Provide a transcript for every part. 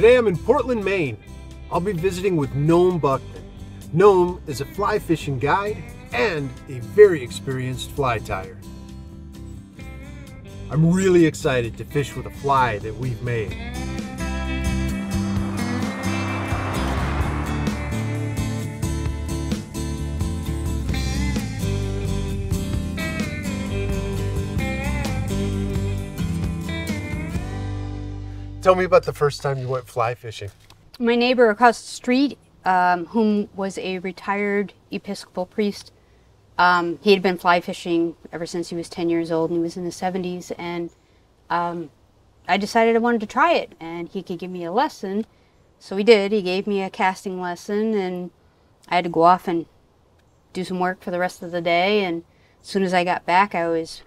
Today I'm in Portland, Maine. I'll be visiting with Nome Buckman. Nome is a fly fishing guide and a very experienced fly tyer. I'm really excited to fish with a fly that we've made. Tell me about the first time you went fly fishing. My neighbor across the street, um, whom was a retired Episcopal priest, um, he had been fly fishing ever since he was 10 years old and he was in the 70s. And um, I decided I wanted to try it and he could give me a lesson. So he did. He gave me a casting lesson and I had to go off and do some work for the rest of the day. And as soon as I got back, I was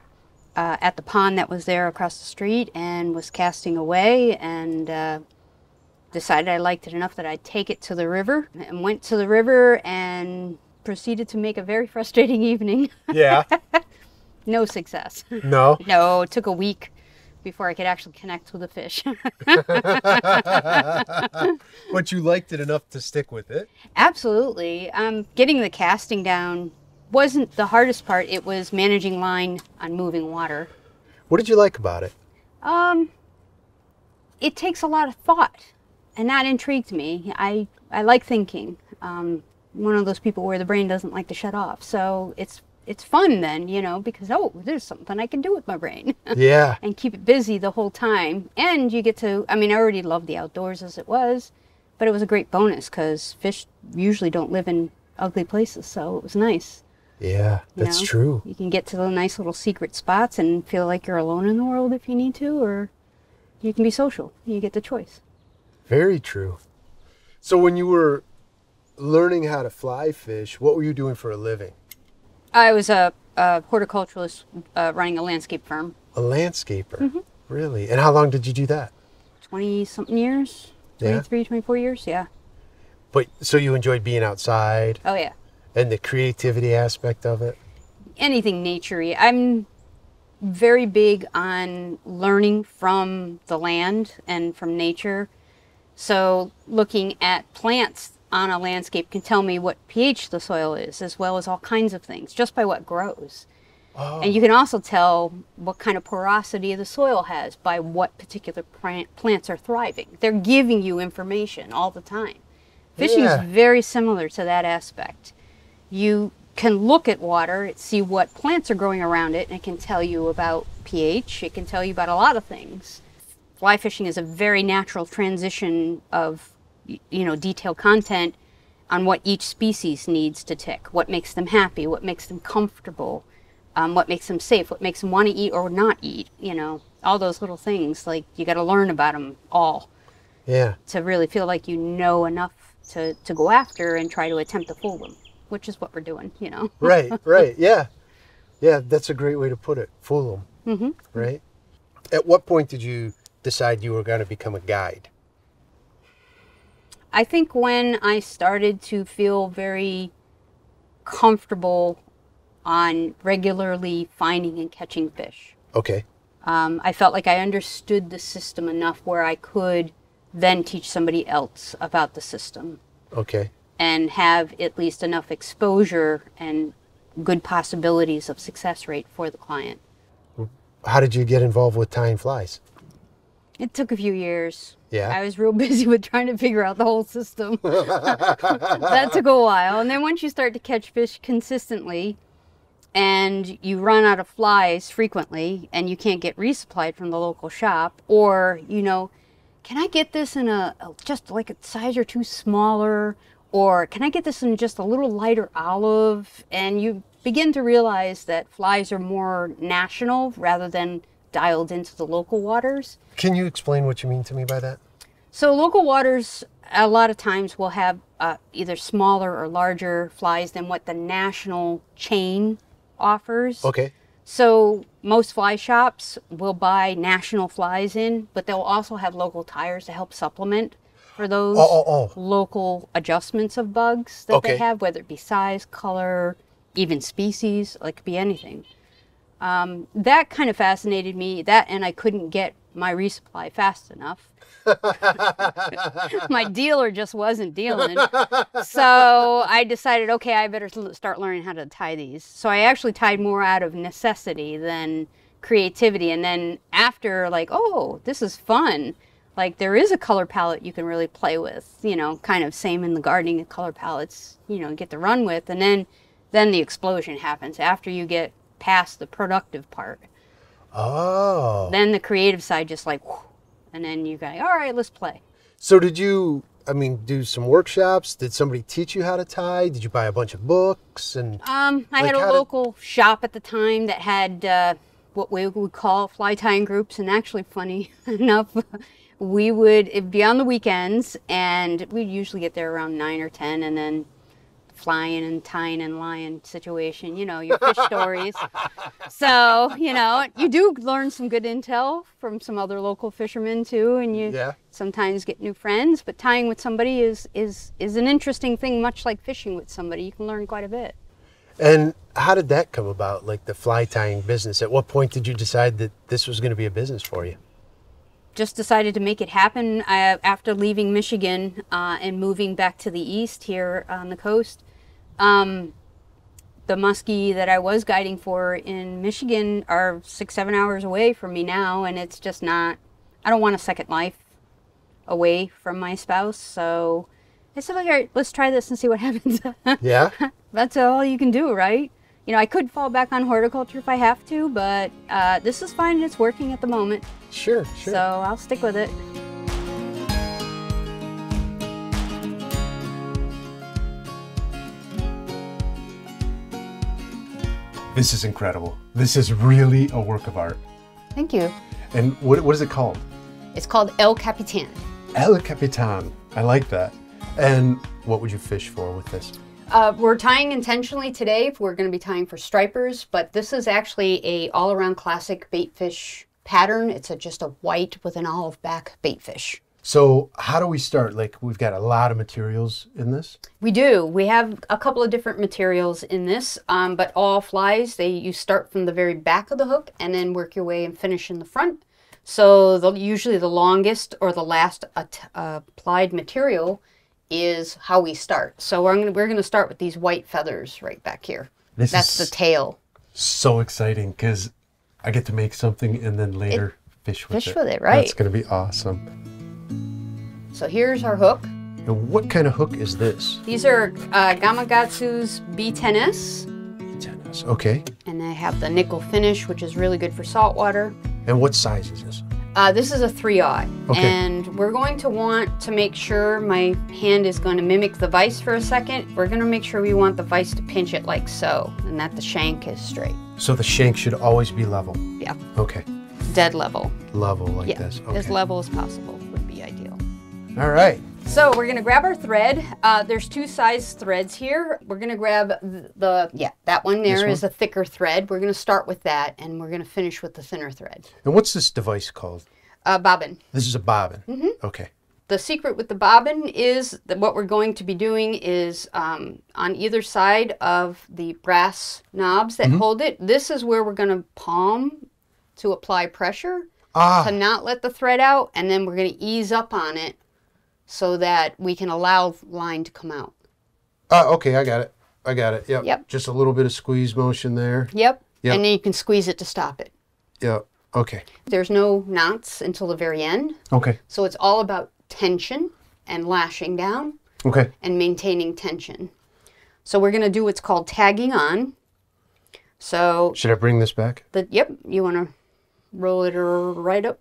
uh, at the pond that was there across the street and was casting away and uh, decided I liked it enough that I'd take it to the river and went to the river and proceeded to make a very frustrating evening. Yeah. no success. no. No, it took a week before I could actually connect with the fish. but you liked it enough to stick with it. Absolutely. Um, getting the casting down wasn't the hardest part. It was managing line on moving water. What did you like about it? Um, it takes a lot of thought, and that intrigued me. I I like thinking. Um, one of those people where the brain doesn't like to shut off. So it's it's fun then, you know, because oh, there's something I can do with my brain. Yeah. and keep it busy the whole time. And you get to I mean, I already loved the outdoors as it was, but it was a great bonus cuz fish usually don't live in ugly places, so it was nice. Yeah, that's know? true. You can get to the nice little secret spots and feel like you're alone in the world if you need to, or you can be social. You get the choice. Very true. So when you were learning how to fly fish, what were you doing for a living? I was a, a horticulturalist uh, running a landscape firm. A landscaper. Mm-hmm. Really? And how long did you do that? 20 something years? Yeah. 23, 24 years? Yeah. But so you enjoyed being outside Oh, yeah. And the creativity aspect of it? Anything naturey. I'm very big on learning from the land and from nature. So looking at plants on a landscape can tell me what pH the soil is, as well as all kinds of things, just by what grows. Oh, And you oh. can also tell what kind of porosity the soil has by what particular plant, plants are thriving. They're giving you information all the time. Fishing Yeah. is very similar to that aspect. You can look at water, see what plants are growing around it, and it can tell you about pH. It can tell you about a lot of things. Fly fishing is a very natural transition of, you know, detailed content on what each species needs to tick, what makes them happy, what makes them comfortable, um, what makes them safe, what makes them want to eat or not eat, you know, all those little things. Like you got to learn about them all yeah. to really feel like you know enough to, to go after and try to attempt to fool them, which is what we're doing, you know. Right, right. Yeah. Yeah, that's a great way to put it. Fool them. hmm Right? At what point did you decide you were going to become a guide? I think when I started to feel very comfortable on regularly finding and catching fish. Okay. Um, I felt like I understood the system enough where I could then teach somebody else about the system Okay. And have at least enough exposure and good possibilities of success rate for the client. How did you get involved with tying flies? It took a few years. Yeah. I was real busy with trying to figure out the whole system. that took a while. And then once you start to catch fish consistently and you run out of flies frequently and you can't get resupplied from the local shop, or, you know, can I get this in a, a just like a size or two smaller? Or can I get this in just a little lighter olive? And you begin to realize that flies are more national rather than dialed into the local waters. Can you explain what you mean to me by that? So local waters a lot of times will have uh, either smaller or larger flies than what the national chain offers. Okay. So most fly shops will buy national flies in, but they'll also have local tyers to help supplement for those Oh, oh, oh. local adjustments of bugs that Okay. they have, whether it be size, color, even species, like could be anything. Um, that kind of fascinated me. That and I couldn't get my resupply fast enough. my dealer just wasn't dealing. So I decided, okay, I better start learning how to tie these. So I actually tied more out of necessity than creativity. And then after, like, oh, this is fun. Like there is a color palette you can really play with, you know, kind of same in the gardening, the color palettes, you know, get to run with. And then, then the explosion happens after you get past the productive part. Oh. Then the creative side just like, and then you go, all right, let's play. So did you? I mean, do some workshops? Did somebody teach you how to tie? Did you buy a bunch of books? And Um, I Like had a local shop at the time that had uh, what we would call fly tying groups, and actually, funny enough, we would be on the weekends, and we'd usually get there around nine or ten, and then flying and tying and lying situation, you know, your fish stories. So, you know, you do learn some good intel from some other local fishermen too, and you Yeah. sometimes get new friends. But tying with somebody is is is an interesting thing, much like fishing with somebody. You can learn quite a bit. and how did that come about? Like the fly tying business. At what point did you decide that this was going to be a business for you? Just decided to make it happen uh, after leaving Michigan uh, and moving back to the east here on the coast. Um, the muskie that I was guiding for in Michigan are six, seven hours away from me now, and it's just not, I don't want a second life away from my spouse. So I said, all right, let's try this and see what happens. Yeah. That's all you can do, right? You know, I could fall back on horticulture if I have to, but uh, this is fine and it's working at the moment. sure. Sure. So I'll stick with it. this is incredible. This is really a work of art. Thank you. And what, what is it called? It's called El Capitan. El Capitan. I like that. And what would you fish for with this? Uh, we're tying intentionally today. We're going to be tying for stripers, but this is actually a all-around classic bait fish pattern. It's a, just a white with an olive back bait fish. So how do we start? Like we've got a lot of materials in this. We do. We have a couple of different materials in this, um, but all flies, they you start from the very back of the hook and then work your way and finish in the front. So the, usually the longest or the last uh, applied material is how we start. So we're gonna, we're going to start with these white feathers right back here. This That's the tail. so exciting because I get to make something and then later fish with fish it. Fish with it, right. That's going to be awesome. So here's our hook. And what kind of hook is this? These are uh, Gamakatsu's B10S, Tennis. Okay. and they have the nickel finish, which is really good for saltwater. And what size is this? Uh, this is a 3 aught, Okay. and we're going to want to make sure my hand is going to mimic the vise for a second. We're going to make sure we want the vise to pinch it like so, and that the shank is straight. So the shank should always be level. Yeah, Okay. dead level. Level like Yeah, this. as level as possible would be ideal. All right. So we're gonna grab our thread. Uh, there's two size threads here. We're gonna grab th- the yeah that one there is a thicker thread. We're gonna start with that, and we're gonna finish with the thinner thread. And what's this device called? Uh, bobbin. This is a bobbin. Mm-hmm. Okay. The secret with the bobbin is that what we're going to be doing is um, on either side of the brass knobs that hold it. This is where we're gonna palm to apply pressure Ah, to not let the thread out, and then we're gonna ease up on it so that we can allow line to come out. ah, okay. I got it. I got it. Yep. Yep. Just a little bit of squeeze motion there. Yep. Yep. And then you can squeeze it to stop it. Yep. Okay. There's no knots until the very end. Okay. So it's all about tension and lashing down Okay. and maintaining tension. So we're going to do what's called tagging on. So Should I bring this back? the yep, you want to roll it right up.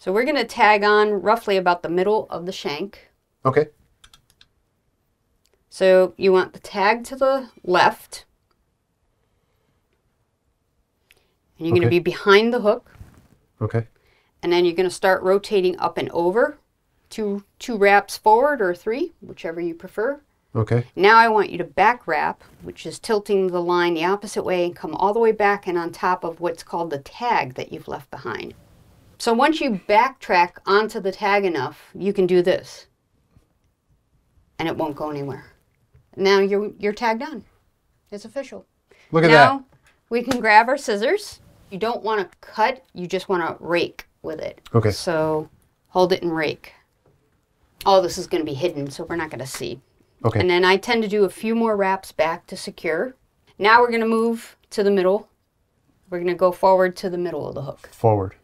So we're going to tag on roughly about the middle of the shank. Okay. So you want the tag to the left. And you're going to be behind the hook. Okay. and then you're going to start rotating up and over two two wraps forward or three whichever you prefer Okay. now i want you to back wrap which is tilting the line the opposite way and come all the way back and on top of what's called the tag that you've left behind so once you backtrack onto the tag enough you can do this and it won't go anywhere now you're you're tagged on it's official Look at now that. we can grab our scissors. You don't want to cut, you just want to rake. with it. Okay. So hold it and rake. All this is going to be hidden, so we're not going to see. Okay. And then I tend to do a few more wraps back to secure. Now we're going to move to the middle. We're going to go forward to the middle of the hook. Forward.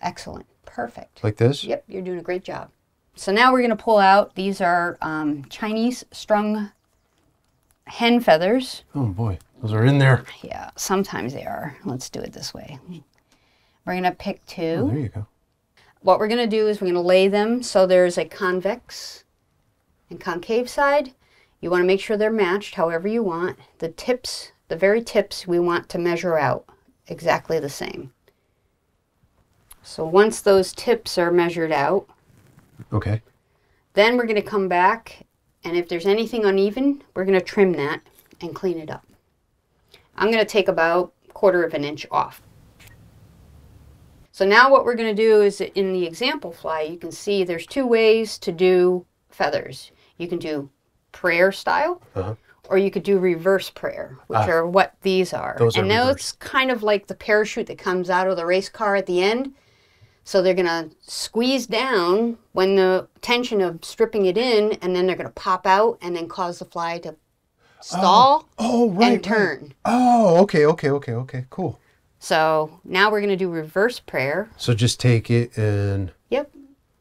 Excellent. Perfect. Like this? Yep, you're doing a great job. So now we're going to pull out, these are um, Chinese strung hen feathers. Oh boy. Those are in there. Yeah, sometimes they are. Let's do it this way. We're going to pick Oh, two. there you go. What we're going to do is we're going to lay them so there's a convex and concave side. You want to make sure they're matched however you want. The tips, the very tips, we want to measure out exactly the same. So once those tips are measured out, Okay. then we're going to come back and if there's anything uneven, we're going to trim that and clean it up. I'm going to take about quarter of an inch off. So now what we're going to do is in the example fly, you can see there's two ways to do feathers. You can do prayer style Uh-huh. or you could do reverse prayer, which Ah. are what these are. Those are and now reverse. it's kind of like the parachute that comes out of the race car at the end. So they're going to squeeze down when the tension of stripping it in, and then they're going to pop out and then cause the fly to oh. stall Oh, right. and right. turn. Oh, okay, okay, okay, okay. Cool. So now we're going to do reverse prayer. So just take it and Yep.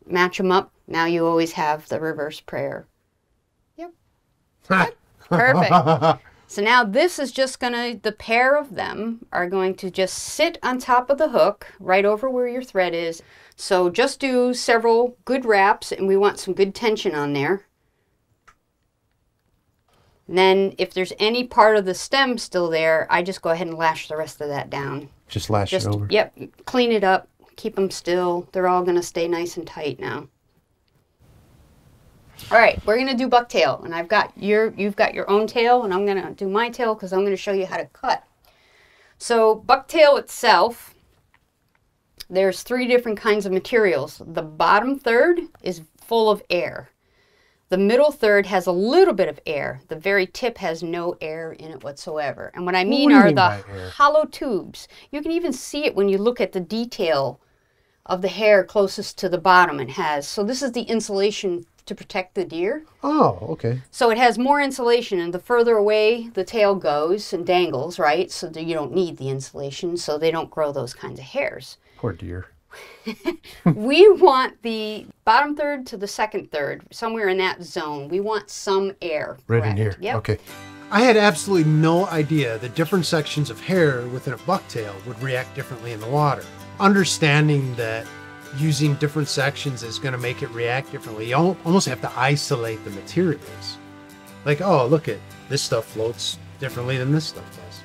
Match them up. Now you always have the reverse prayer. Yep. Perfect. So now this is just going to, the pair of them are going to just sit on top of the hook right over where your thread is. So just do several good wraps and we want some good tension on there. And then if there's any part of the stem still there, I just go ahead and lash the rest of that down. just lash Just, it over. yep, clean it up, keep them still. They're all going to stay nice and tight now. All right, we're going to do bucktail, and I've got your, you've got your own tail, and I'm going to do my tail because I'm going to show you how to cut. So bucktail itself, there's three different kinds of materials. The bottom third is full of air. The middle third has a little bit of air. The very tip has no air in it whatsoever. And what I mean you are mean the hollow tubes. You can even see it when you look at the detail of the hair closest to the bottom it has. So this is the insulation to protect the deer. Oh, okay. So it has more insulation, and the further away the tail goes and dangles, right? So you don't need the insulation, so they don't grow those kinds of hairs. Poor deer. we want the bottom third to the second third, somewhere in that zone. We want some air. Right in here. Yep. Okay. I had absolutely no idea that different sections of hair within a bucktail would react differently in the water. Understanding that using different sections is going to make it react differently, you almost have to isolate the materials. Like, oh, look at this stuff floats differently than this stuff does.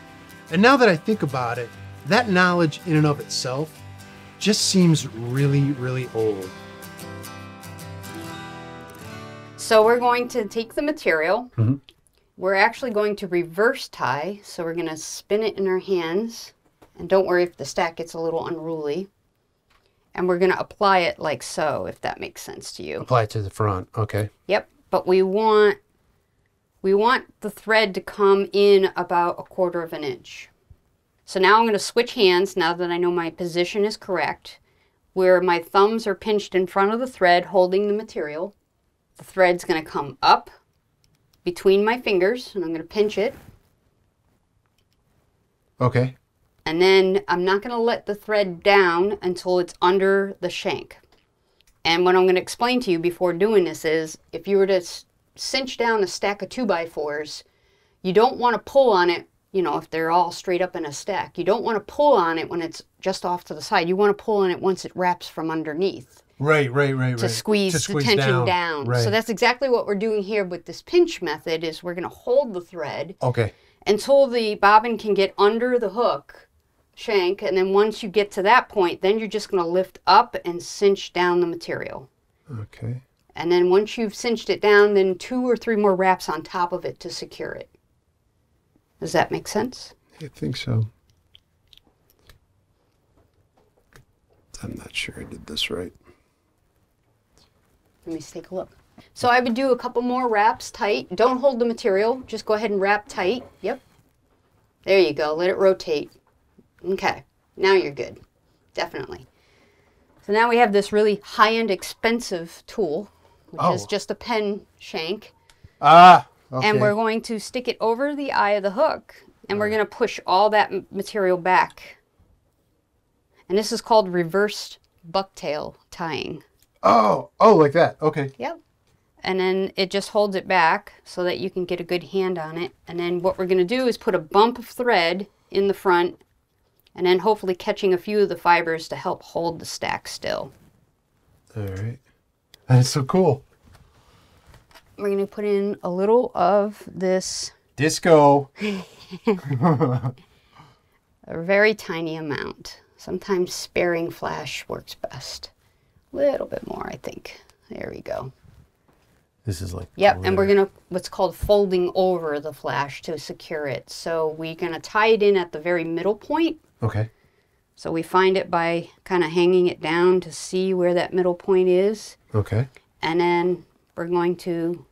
And now that I think about it, that knowledge in and of itself just seems really, really old. So we're going to take the material. Mhm. We're actually going to reverse tie. So we're going to spin it in our hands. And don't worry if the stack gets a little unruly. And we're going to apply it like so, if that makes sense to you. Apply it to the front. Okay. Yep, but we want we want the thread to come in about a quarter of an inch. So now I'm going to switch hands now that I know my position is correct. Where my thumbs are pinched in front of the thread holding the material. The thread's going to come up between my fingers and I'm going to pinch it. Okay. And then I'm not going to let the thread down until it's under the shank. And what I'm going to explain to you before doing this is if you were to cinch down a stack of 2x4s, you don't want to pull on it, you know, if they're all straight up in a stack. You don't want to pull on it when it's just off to the side. You want to pull on it once it wraps from underneath Right, right, right, right. to squeeze, the tension down. Right. So that's exactly what we're doing here with this pinch method is we're going to hold the thread Okay. until the bobbin can get under the hook shank and then once you get to that point then you're just going to lift up and cinch down the material. Okay. and then once you've cinched it down then two or three more wraps on top of it to secure it. Does that make sense? I think so. I'm not sure I did this right. let me take a look. So i would do a couple more wraps tight. Don't hold the material. Just go ahead and wrap tight. Yep. There you go. Let it rotate okay now you're good definitely So now we have this really high-end expensive tool, which is Oh. just a pen shank. Ah. Okay. And we're going to stick it over the eye of the hook. And we're going to push all that material back. And this is called reversed bucktail tying. Oh. Oh, like that. Okay. Yep. And then it just holds it back so that you can get a good hand on it. And then what we're going to do is put a bump of thread in the front and then hopefully catching a few of the fibers to help hold the stack still. All right. That's so cool. We're going to put in a little of this, Disco. a very tiny amount. Sometimes sparing flash works best. A little bit more, I think. There we go. This is like. Yep, and we're gonna what's called folding over the flash to secure it. So we're gonna tie it in at the very middle point. Okay. So we find it by kind of hanging it down to see where that middle point is, Okay. and then we're going to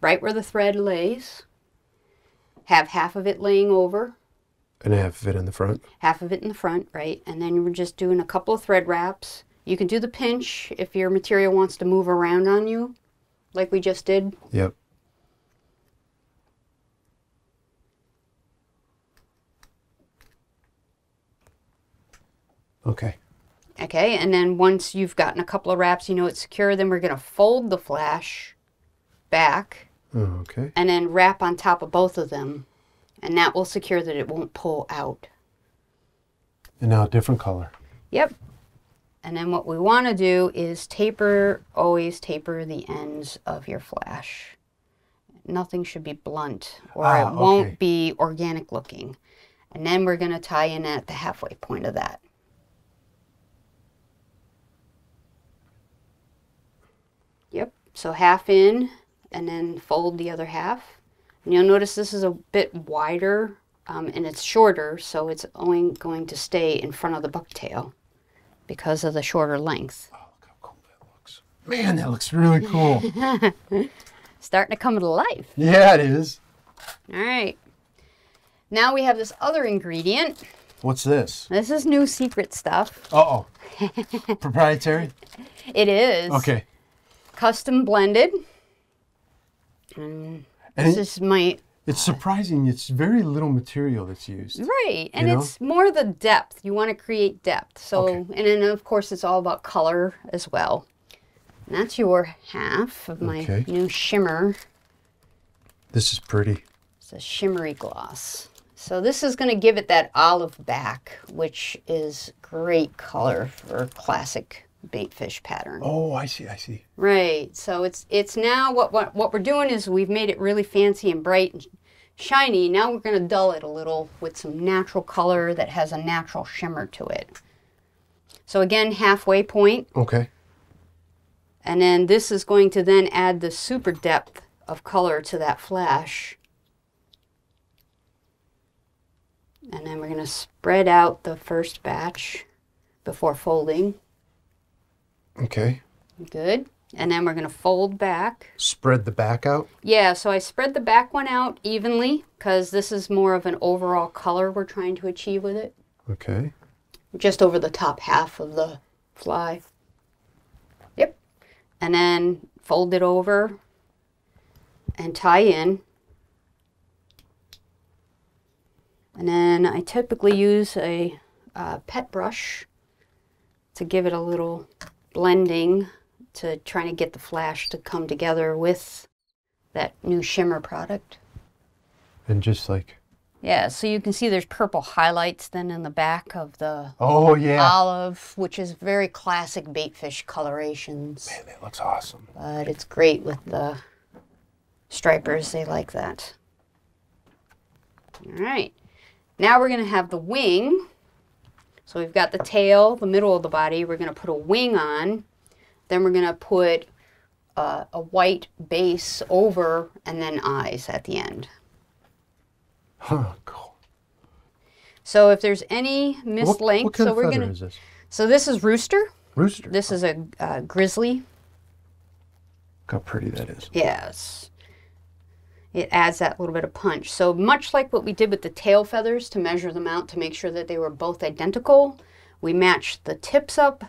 right where the thread lays, have half of it laying over, And half of it in the front. half of it in the front, right? And then we're just doing a couple of thread wraps. You can do the pinch if your material wants to move around on you, like we just did. Yep. Okay. Okay, and then once you've gotten a couple of wraps, you know it's secure, then we're going to fold the flash back Okay. and then wrap on top of both of them. And that will secure that it won't pull out. And now a different color. Yep. And then what we want to do is taper, always taper the ends of your flash. Nothing should be blunt or Ah, it won't okay. be organic looking. And then we're going to tie in at the halfway point of that. Yep. So half in and then fold the other half. And you'll notice this is a bit wider um, and it's shorter, so it's only going to stay in front of the bucktail because of the shorter length. Oh, look how cool that looks. Man, that looks really cool. Starting to come to life. yeah, it is. All right. Now we have this other ingredient. What's this? This is new secret stuff. Uh oh. Proprietary? It is Okay. Custom blended. And And this it, is my it's surprising. It's very little material that's used. right, and know? it's more the depth. You want to create depth. So, Okay. and then of course it's all about color as well. And that's your half of my Okay. new shimmer. This is pretty. It's a shimmery gloss. So this is going to give it that olive back, which is great color for classic baitfish pattern. Oh, I see. I see. Right. So it's it's now what what what we're doing is we've made it really fancy and bright and shiny. Now we're going to dull it a little with some natural color that has a natural shimmer to it. So again, halfway point, Okay. and then this is going to then add the super depth of color to that flash. And then we're going to spread out the first batch before folding. Okay. Good. And then we're going to fold back. Spread the back out. Yeah, so I spread the back one out evenly because this is more of an overall color we're trying to achieve with it. Okay. Just over the top half of the fly. Yep. And then fold it over and tie in. And then I typically use a uh, pet brush to give it a little blending to trying to get the flash to come together with that new shimmer product. And just like. Yeah, so you can see there's purple highlights then in the back of the Oh yeah. olive, which is very classic baitfish colorations. Man, that looks awesome. But it's great with the stripers, they like that. All right, now we're gonna have the wing. So we've got the tail, the middle of the body, we're gonna put a wing on. Then we're gonna put uh, a white base over and then eyes at the end. Huh. Cool. So if there's any What, mislength, what kind so we're gonna. So this is rooster. Rooster. This is a uh, grizzly. Look how pretty that is. Yes. It adds that little bit of punch. So much like what we did with the tail feathers to measure them out to make sure that they were both identical, we matched the tips up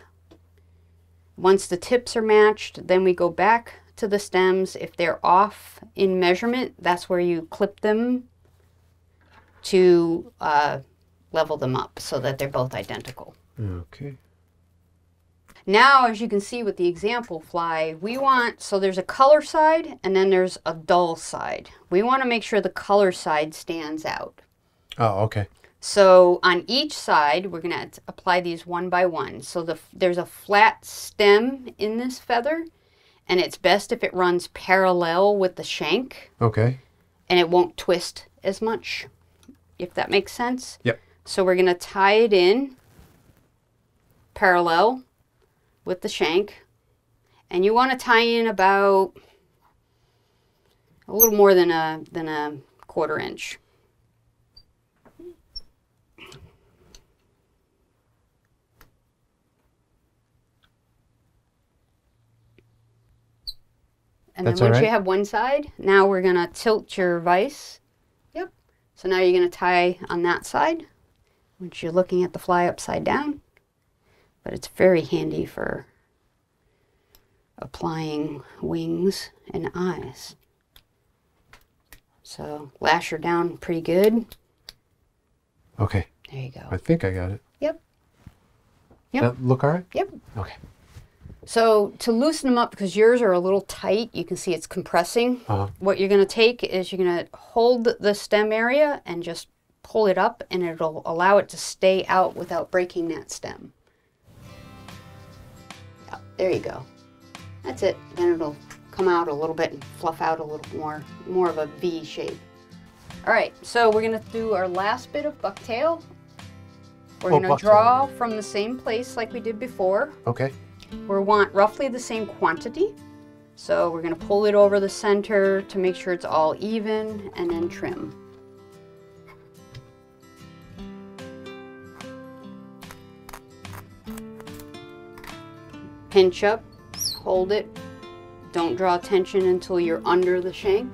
Once the tips are matched, then we go back to the stems. If they're off in measurement, that's where you clip them to uh, level them up so that they're both identical. Okay. Now, as you can see with the example fly, we want, so there's a color side and then there's a dull side. We want to make sure the color side stands out. Oh, okay. So on each side, we're going to apply these one by one. So the, there's a flat stem in this feather, and it's best if it runs parallel with the shank, Okay. and it won't twist as much, if that makes sense. Yep. So we're going to tie it in parallel with the shank. And you want to tie in about a little more than a than a quarter inch. And That's then all once you have one side, now we're gonna tilt your vise. Yep. So now you're gonna tie on that side, which you're looking at the fly upside down. But it's very handy for applying wings and eyes. So lash her down pretty good. Okay. There you go. I think I got it. Yep. Yep. That look all right? Yep. Okay. So to loosen them up, because yours are a little tight, you can see it's compressing. Uh-huh. What you're going to take is you're going to hold the stem area and just pull it up, and it'll allow it to stay out without breaking that stem. There you go. That's it. Then it'll come out a little bit and fluff out a little more, more of a V shape. All right, so we're going to do our last bit of bucktail. We're Oh, bucktail. draw from the same place like we did before. Okay. We want roughly the same quantity. So we're going to pull it over the center to make sure it's all even and then trim. Pinch up, hold it. Don't draw attention until you're under the shank.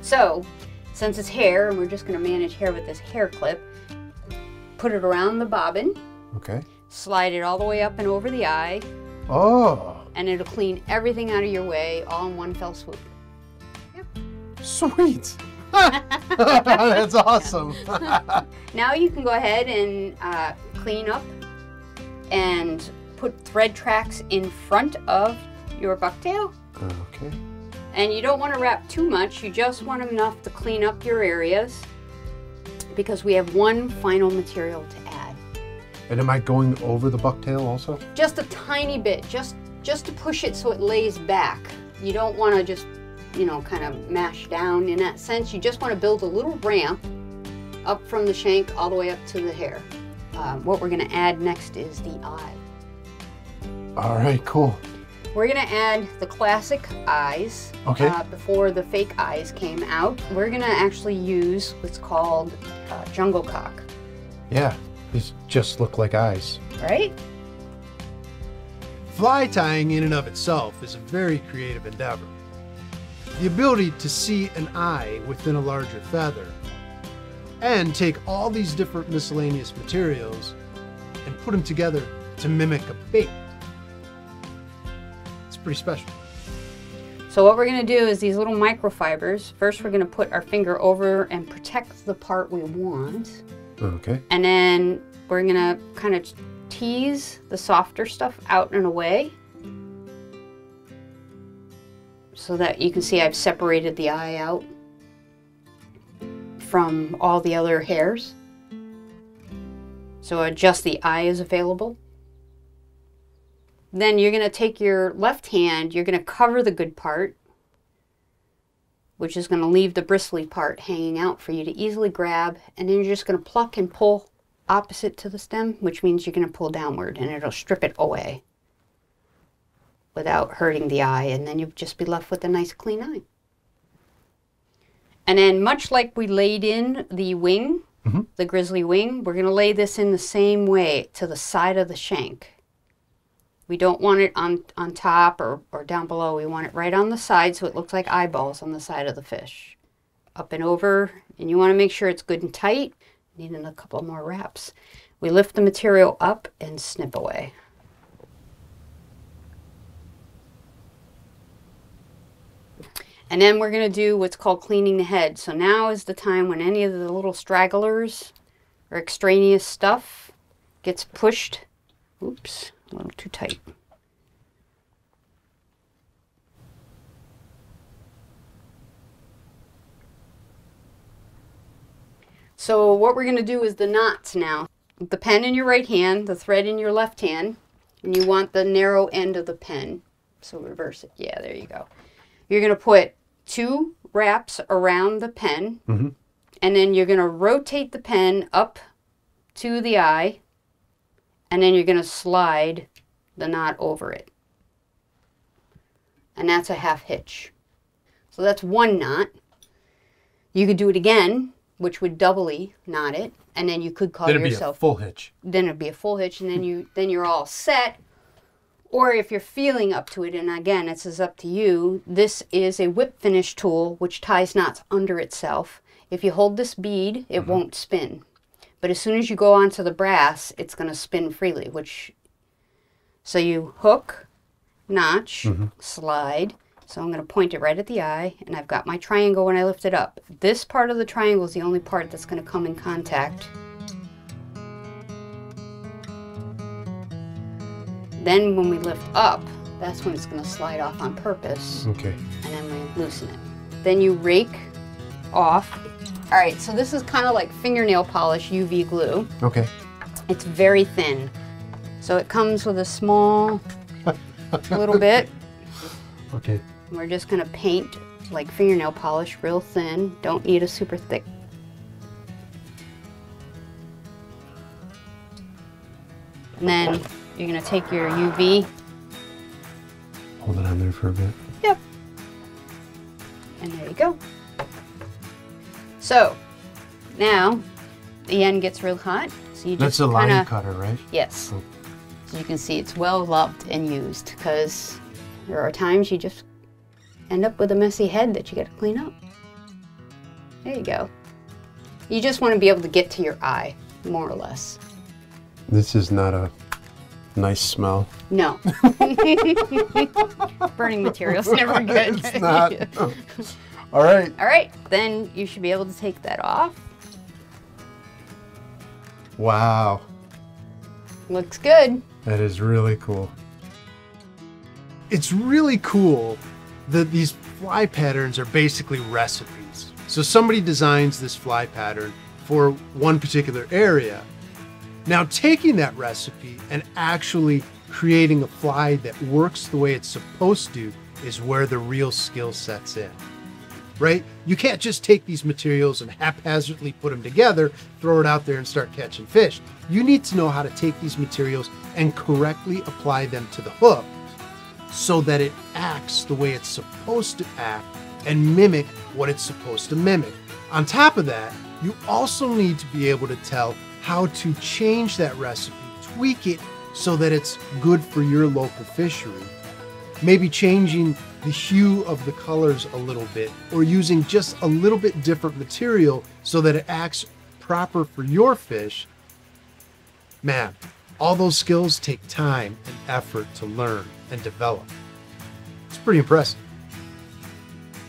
So, since it's hair, and we're just going to manage hair with this hair clip, put it around the bobbin, Okay. slide it all the way up and over the eye, Oh, and it'll clean everything out of your way all in one fell swoop. Yep. sweet. That's awesome. Now you can go ahead and uh, clean up and put thread tracks in front of your bucktail. okay. And you don't want to wrap too much, you just want enough to clean up your areas because we have one final material to add. And am I going over the bucktail also? Just a tiny bit, just just to push it so it lays back. You don't want to just, you know, kind of mash down in that sense. You just want to build a little ramp up from the shank all the way up to the hair. Um, what we're going to add next is the eye. All right, cool. We're gonna add the classic eyes. Okay. Uh, before the fake eyes came out, we're gonna actually use what's called uh, jungle cock, Yeah, these just look like eyes. right? Fly tying in and of itself is a very creative endeavor. The ability to see an eye within a larger feather and take all these different miscellaneous materials and put them together to mimic a bait. It's pretty special. So what we're gonna do is these little microfibers. First, we're gonna put our finger over and protect the part we want, Okay. and then we're gonna kind of tease the softer stuff out and away, so that you can see I've separated the eye out from all the other hairs. So just the eye is available. Then you're going to take your left hand, you're going to cover the good part, which is going to leave the bristly part hanging out for you to easily grab. And then you're just going to pluck and pull opposite to the stem, which means you're going to pull downward and it'll strip it away without hurting the eye. And then you'll just be left with a nice clean eye. And then, much like we laid in the wing mm-hmm. the grizzly wing, we're going to lay this in the same way to the side of the shank. We don't want it on, on top or, or down below. We want it right on the side so it looks like eyeballs on the side of the fish. Up and over, and you want to make sure it's good and tight. Needing a couple more wraps. We lift the material up and snip away. And then we're going to do what's called cleaning the head. So now is the time when any of the little stragglers or extraneous stuff gets pushed. Oops, a little too tight. So what we're going to do is the knots now. The pen in your right hand, the thread in your left hand, and you want the narrow end of the pen. So reverse it. Yeah, there you go. You're going to put two wraps around the pen, mm-hmm. and then you're going to rotate the pen up to the eye, and then you're going to slide the knot over it. And that's a half hitch. So that's one knot. You could do it again, which would doubly knot it, and then you could call Then it'd be a yourself full hitch. then it'd be a full hitch and then you then you're all set or if you're feeling up to it and again this is up to you this is a whip finish tool which ties knots under itself if you hold this bead it mm-hmm. won't spin but as soon as you go onto the brass it's going to spin freely which so you hook notch mm-hmm. slide so i'm going to point it right at the eye and i've got my triangle when i lift it up this part of the triangle is the only part that's going to come in contact Then when we lift up, that's when it's going to slide off on purpose, Okay. and then we loosen it. Then you rake off. All right, so this is kind of like fingernail polish UV glue. Okay. It's very thin. So it comes with a small little bit. Okay. We're just going to paint like fingernail polish real thin. Don't need a super thick. And then you're going to take your UV Hold it on there for a bit. Yep. And there you go. So now the end gets real hot. So you That's a line kinda, cutter, right? Yes. So you can see it's well loved and used because there are times you just end up with a messy head that you got to clean up. There you go. You just want to be able to get to your eye, more or less. This is not a nice smell. No. Burning material's never good. It's not. All right. All right, then you should be able to take that off. Wow. Looks good. That is really cool. It's really cool that these fly patterns are basically recipes. So somebody designs this fly pattern for one particular area. Now, taking that recipe and actually creating a fly that works the way it's supposed to is where the real skill sets in. Right? You can't just take these materials and haphazardly put them together, throw it out there, and start catching fish. You need to know how to take these materials and correctly apply them to the hook so that it acts the way it's supposed to act and mimic what it's supposed to mimic. On top of that, you also need to be able to tell how to change that recipe, tweak it so that it's good for your local fishery. Maybe changing the hue of the colors a little bit or using just a little bit different material so that it acts proper for your fish. Man, all those skills take time and effort to learn and develop. It's pretty impressive.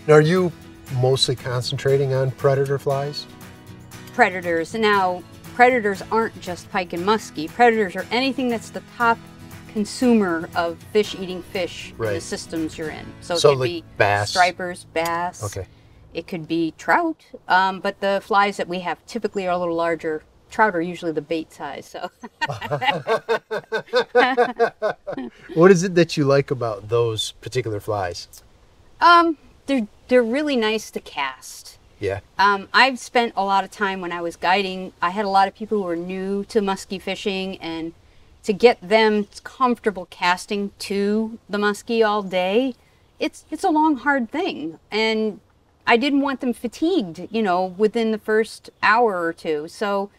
Now, are you mostly concentrating on predator flies? Predators. Now, predators aren't just pike and muskie. Predators are anything that's the top consumer of fish eating fish in the systems you're in. So it could like be bass? stripers, bass. Okay. It could be trout. Um, but the flies that we have typically are a little larger. Trout are usually the bait size. So What is it that you like about those particular flies? um, they're they're really nice to cast. Yeah. Um, I've spent a lot of time when I was guiding. I had a lot of people who were new to muskie fishing, and to get them comfortable casting to the muskie all day, it's it's a long, hard thing. And I didn't want them fatigued, you know, within the first hour or two. So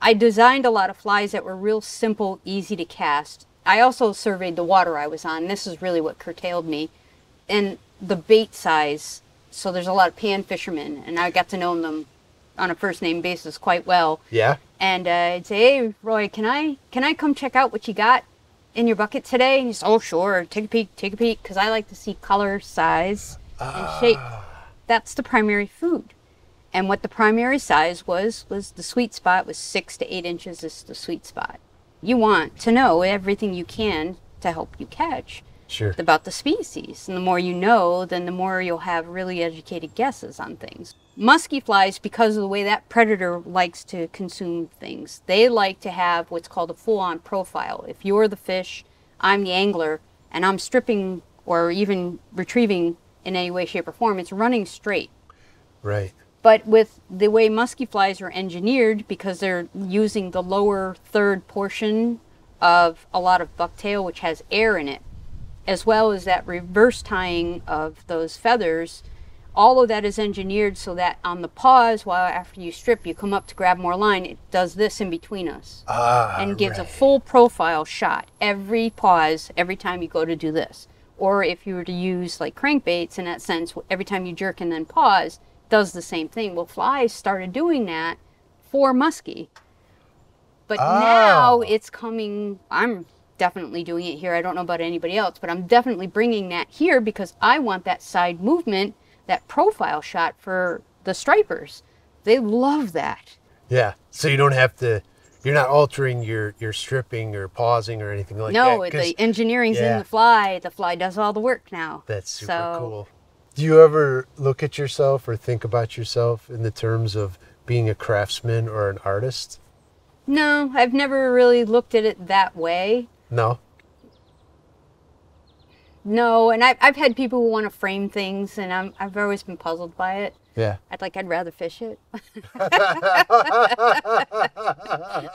I designed a lot of flies that were real simple, easy to cast. I also surveyed the water I was on. This is really what curtailed me. And the bait size. So there's a lot of pan fishermen, and I got to know them on a first name basis quite well. Yeah. And uh, I'd say, "Hey, Roy, can I can I come check out what you got in your bucket today?" And he's, "Oh, sure. Take a peek. Take a peek." Because I like to see color, size, and shape. That's the primary food. And what the primary size was was the sweet spot was six to eight inches is the sweet spot. You want to know everything you can to help you catch Sure. about the species. And the more you know, then the more you'll have really educated guesses on things. Musky flies, because of the way that predator likes to consume things, they like to have what's called a full on profile. If you're the fish, I'm the angler, and I'm stripping or even retrieving in any way, shape, or form, it's running straight. Right. But with the way musky flies are engineered, because they're using the lower third portion of a lot of bucktail, which has air in it, as well as that reverse tying of those feathers, all of that is engineered so that on the pause, while after you strip, you come up to grab more line, it does this in between us Ah. and gives a full profile shot every pause every time you go to do this. Or if you were to use like crankbaits in that sense, every time you jerk and then pause, does the same thing. Well, flies started doing that for muskie. But now Oh. it's coming, I'm definitely doing it here. I don't know about anybody else, but I'm definitely bringing that here because I want that side movement, that profile shot for the stripers. They love that. Yeah. So you don't have to. You're not altering your your stripping or pausing or anything like that. no, that. 'cause the engineering's in the fly. The fly does all the work now. That's super So, cool. Do you ever look at yourself or think about yourself in the terms of being a craftsman or an artist? No, I've never really looked at it that way. No. No, and I've, I've had people who want to frame things, and I'm, I've always been puzzled by it. Yeah. I'd like, I'd rather fish it.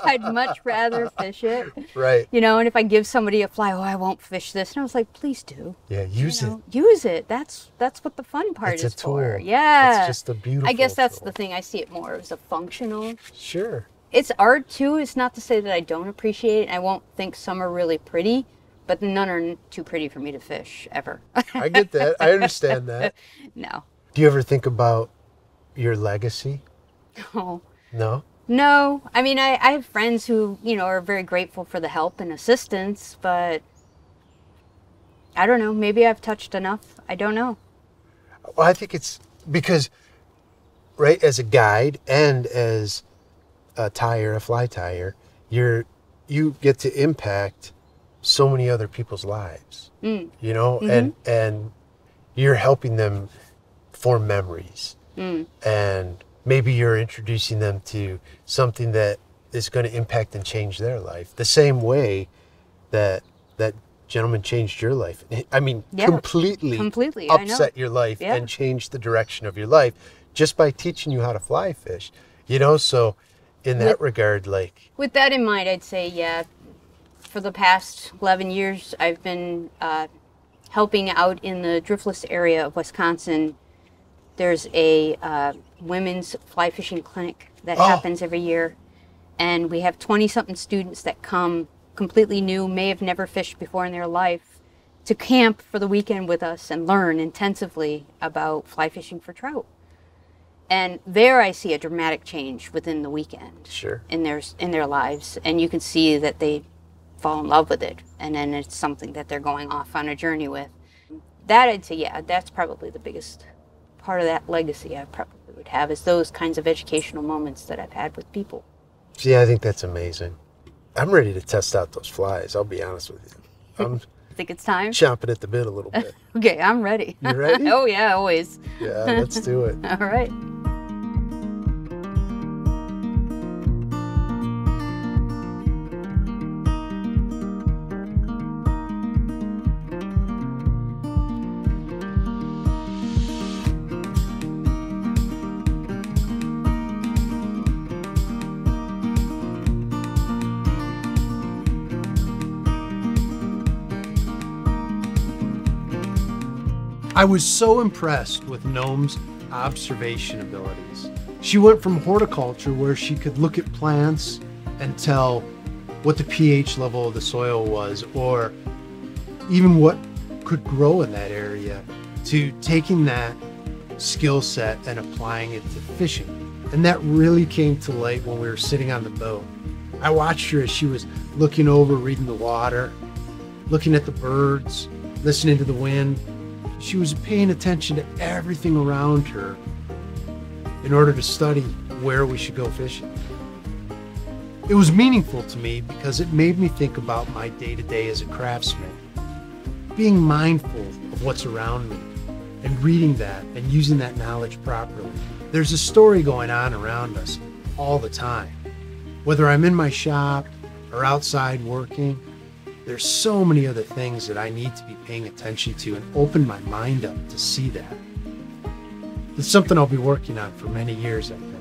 I'd much rather fish it. Right. You know, and if I give somebody a fly, oh, I won't fish this. And I was like, please do. Yeah. Use You it. Use it. That's that's what the fun part is. It's a is for. Yeah. It's just a beautiful. I guess that's tool. the thing. I see it more as a functional Sure. It's art too. It's not to say that I don't appreciate it. I won't think some are really pretty, but none are too pretty for me to fish ever. I get that. I understand that. no. Do you ever think about your legacy? Oh. No. No. I mean, I, I have friends who, you know, are very grateful for the help and assistance, but I don't know. Maybe I've touched enough. I don't know. Well, I think it's because, right, as a guide and as a tyer, a fly tyer, you're you get to impact so many other people's lives. Mm. You know, and and you're helping them form memories, Mm. and maybe you're introducing them to something that is going to impact and change their life the same way that that gentleman changed your life. I mean, Yeah, completely completely, upset your life Yeah. and change the direction of your life just by teaching you how to fly fish. You know, so in that With- regard, like, With that in mind, I'd say, yeah, for the past 11 years, I've been uh, helping out in the driftless area of Wisconsin. There's a uh, women's fly fishing clinic that Oh. happens every year. And we have 20 something students that come completely new, may have never fished before in their life, to camp for the weekend with us and learn intensively about fly fishing for trout. And there I see a dramatic change within the weekend sure. in their in their lives and you can see that they fall in love with it and then it's something that they're going off on a journey with that i'd say yeah that's probably the biggest part of that legacy i probably would have is those kinds of educational moments that i've had with people See, I think that's amazing. I'm ready to test out those flies. I'll be honest with you. I'm think it's time chomping at the bit a little bit. okay i'm ready You ready? oh yeah always Yeah, let's do it. all right I was so impressed with Nome's observation abilities. She went from horticulture, where she could look at plants and tell what the pH level of the soil was, or even what could grow in that area, to taking that skill set and applying it to fishing. And that really came to light when we were sitting on the boat. I watched her as she was looking over, reading the water, looking at the birds, listening to the wind. She was paying attention to everything around her in order to study where we should go fishing. It was meaningful to me because it made me think about my day to day as a craftsman, being mindful of what's around me and reading that and using that knowledge properly. There's a story going on around us all the time. Whether I'm in my shop or outside working, there's so many other things that I need to be paying attention to and open my mind up to see that. It's something I'll be working on for many years, I think.